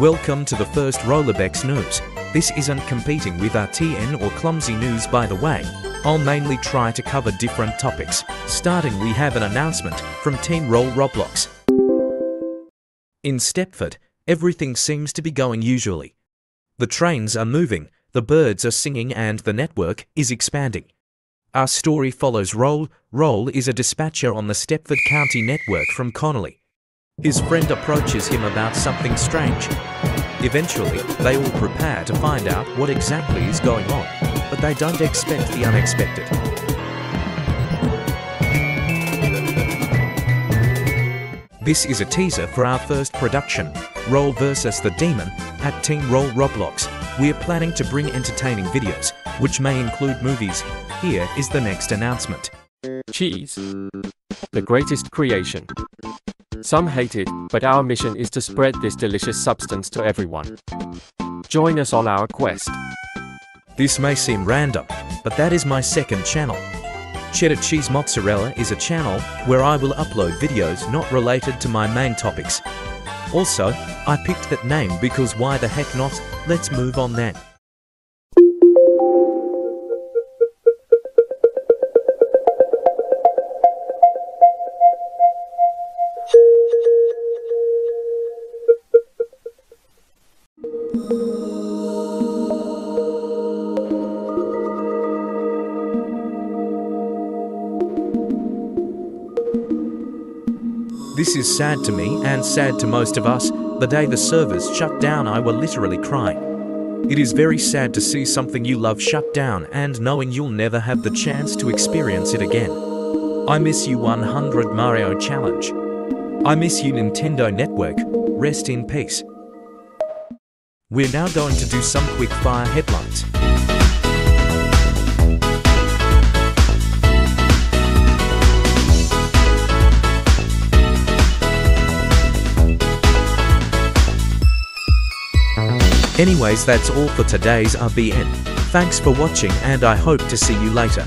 Welcome to the first Rollerbex News. This isn't competing with RTN or Clumsy News by the way. I'll mainly try to cover different topics. Starting we have an announcement from Team Role Roblox. In Stepford, everything seems to be going usually. The trains are moving, the birds are singing and the network is expanding. Our story follows Role. Role is a dispatcher on the Stepford County network from Connolly. His friend approaches him about something strange. Eventually, they all prepare to find out what exactly is going on, but they don't expect the unexpected. This is a teaser for our first production, Role vs. the Demon, at Team Role Roblox. We are planning to bring entertaining videos, which may include movies. Here is the next announcement. Cheese. The greatest creation. Some hate it, but our mission is to spread this delicious substance to everyone. Join us on our quest. This may seem random, but that is my second channel. Cheddar Cheese Mozzarella is a channel where I will upload videos not related to my main topics. Also, I picked that name because why the heck not? Let's move on then. This is sad to me and sad to most of us. The day the servers shut down, I were literally crying. It is very sad to see something you love shut down and knowing you'll never have the chance to experience it again. I miss you 100 Mario Challenge. I miss you Nintendo Network. Rest in peace. We're now going to do some quick fire headlines. Anyways, that's all for today's RBN. Thanks for watching and I hope to see you later.